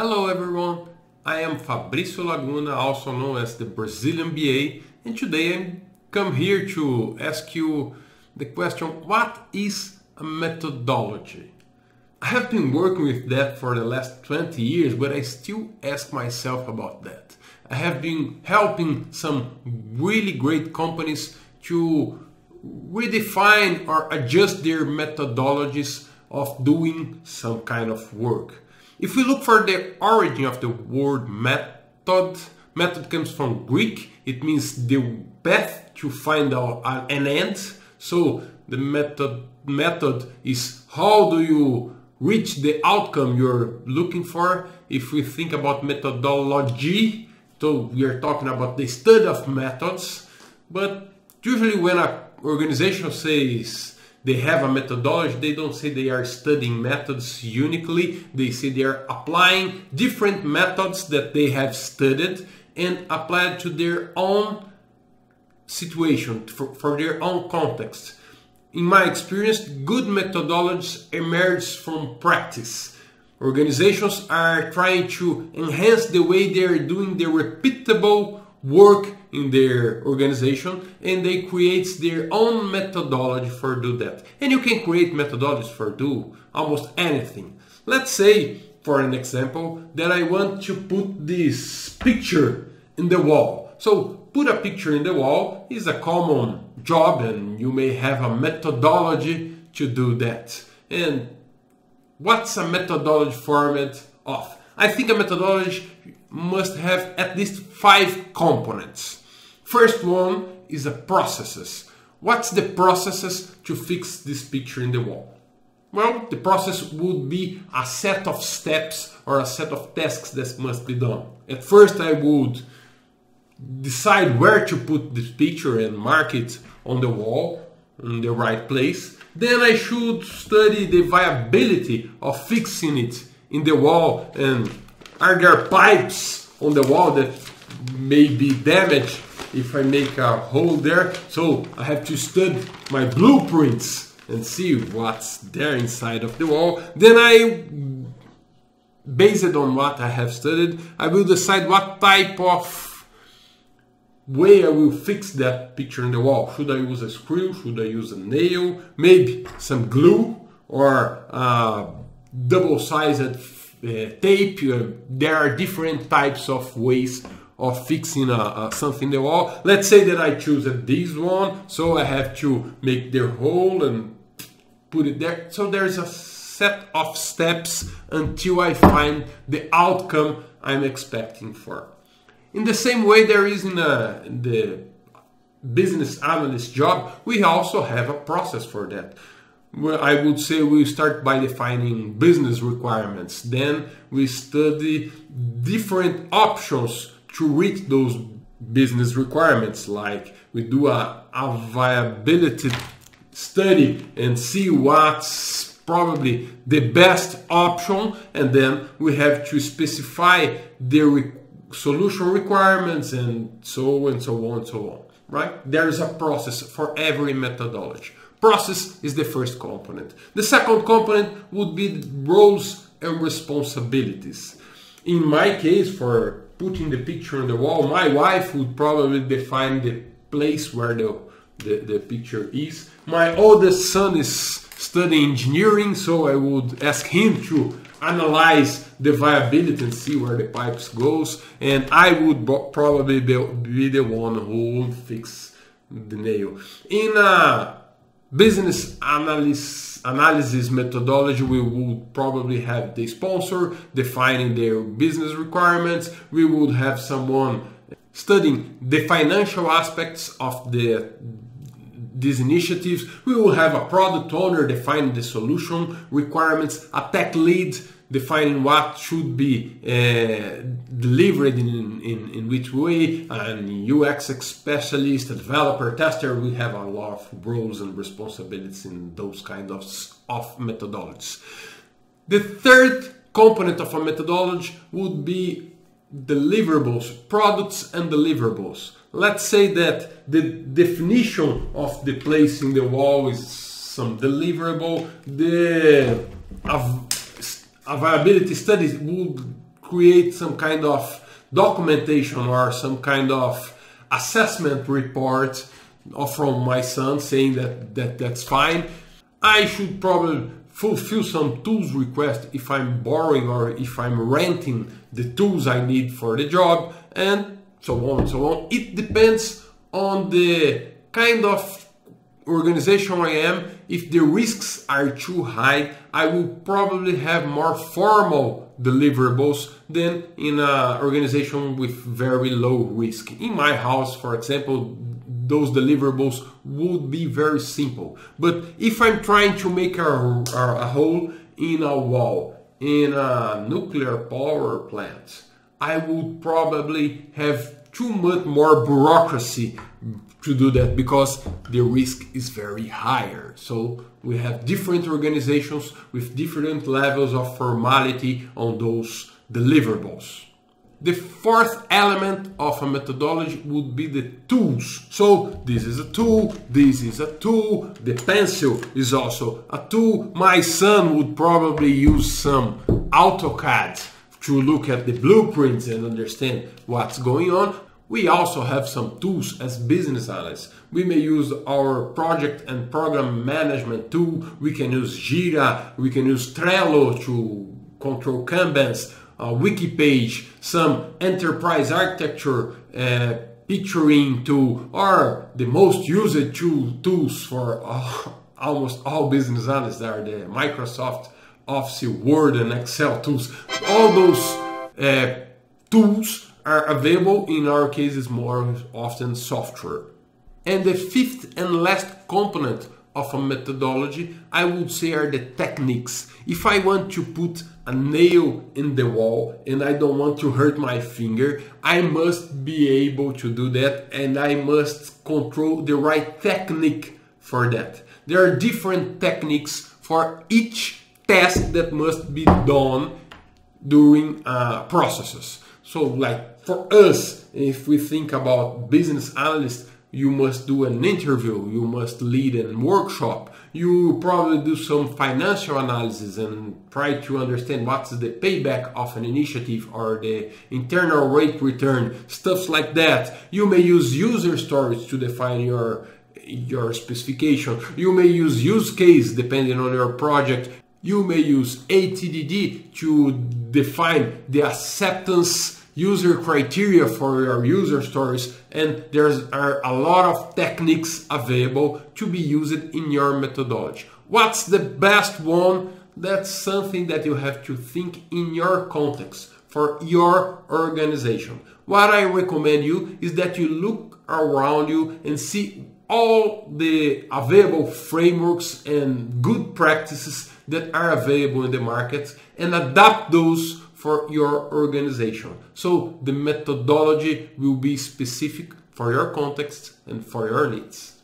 Hello everyone, I am Fabricio Laguna, also known as the Brazilian BA, and today I come here to ask you the question what is a methodology? I have been working with that for the last 20 years, but I still ask myself about that. I have been helping some really great companies to redefine or adjust their methodologies of doing some kind of work. If we look for the origin of the word method, method comes from Greek. It means the path to find out an end. So the method method is how do you reach the outcome you're looking for. If we think about methodology, so we are talking about the study of methods. But usually when an organization says they have a methodology. They don't say they are studying methods uniquely. They say they are applying different methods that they have studied and applied to their own situation, for, for their own context. In my experience, good methodologies emerge from practice. Organizations are trying to enhance the way they are doing the repeatable work in their organization and they create their own methodology for do that. And you can create methodologies for do almost anything. Let's say for an example that i want to put this picture in the wall. So put a picture in the wall is a common job and you may have a methodology to do that. And what's a methodology format of? I think a methodology must have at least five components. First one is the processes. What's the processes to fix this picture in the wall? Well, the process would be a set of steps or a set of tasks that must be done. At first, I would decide where to put this picture and mark it on the wall in the right place. Then I should study the viability of fixing it in the wall and are there pipes on the wall that may be damaged if I make a hole there? So I have to study my blueprints and see what's there inside of the wall. Then I, based on what I have studied, I will decide what type of way I will fix that picture in the wall. Should I use a screw? Should I use a nail? Maybe some glue or double-sized tape. Uh, there are different types of ways of fixing uh, something in the wall. Let's say that I choose this one, so I have to make the hole and put it there. So there's a set of steps until I find the outcome I'm expecting for. In the same way, there is in, a, in the business analyst job, we also have a process for that. Well, I would say we start by defining business requirements. Then we study different options to reach those business requirements. Like we do a, a viability study and see what's probably the best option, and then we have to specify the re- solution requirements and so and so on and so on. Right? There is a process for every methodology. Process is the first component. The second component would be roles and responsibilities. In my case, for putting the picture on the wall, my wife would probably define the place where the, the, the picture is. My oldest son is studying engineering, so I would ask him to analyze the viability and see where the pipes goes, and I would probably be the one who would fix the nail. In a business analysis, analysis methodology we would probably have the sponsor defining their business requirements. We would have someone studying the financial aspects of the these initiatives. We will have a product owner defining the solution requirements a tech lead defining what should be uh, delivered in, in, in which way, and UX specialist, a developer, tester, we have a lot of roles and responsibilities in those kind of, of methodologies. The third component of a methodology would be deliverables, products and deliverables. Let's say that the definition of the place in the wall is some deliverable, the a viability study would create some kind of documentation or some kind of assessment report uh, from my son saying that, that that's fine. I should probably fulfill some tools request if I'm borrowing or if I'm renting the tools I need for the job and so on and so on. It depends on the kind of organization I am. If the risks are too high, I will probably have more formal deliverables than in an organization with very low risk. In my house, for example, those deliverables would be very simple. But if I'm trying to make a, a, hole in a wall in a nuclear power plant, I would probably have too much more bureaucracy to do that because the risk is very higher. So we have different organizations with different levels of formality on those deliverables. The fourth element of a methodology would be the tools. So this is a tool, this is a tool, the pencil is also a tool. My son would probably use some AutoCAD to look at the blueprints and understand what's going on. We also have some tools as business analysts. We may use our project and program management tool. We can use Jira. We can use Trello to control Kanbans uh, wiki page, some enterprise architecture uh, picturing tool, or the most used tool, tools for uh, almost all business analysts are the Microsoft Office, Word, and Excel tools. All those uh, tools are available. In our cases, more often software. And the fifth and last component of a methodology, I would say are the techniques. If I want to put a nail in the wall and I don't want to hurt my finger, I must be able to do that and I must control the right technique for that. There are different techniques for each task that must be done during uh, processes. So, like for us, if we think about business analysts, you must do an interview, you must lead a workshop, you probably do some financial analysis and try to understand what's the payback of an initiative or the internal rate return, stuff like that. You may use user stories to define your your specification. You may use use case depending on your project. You may use ATDD to define the acceptance user criteria for your user stories and there's are a lot of techniques available to be used in your methodology. What's the best one? That's something that you have to think in your context for your organization. What I recommend you is that you look around you and see all the available frameworks and good practices that are available in the market and adapt those for your organization. So the methodology will be specific for your context and for your needs.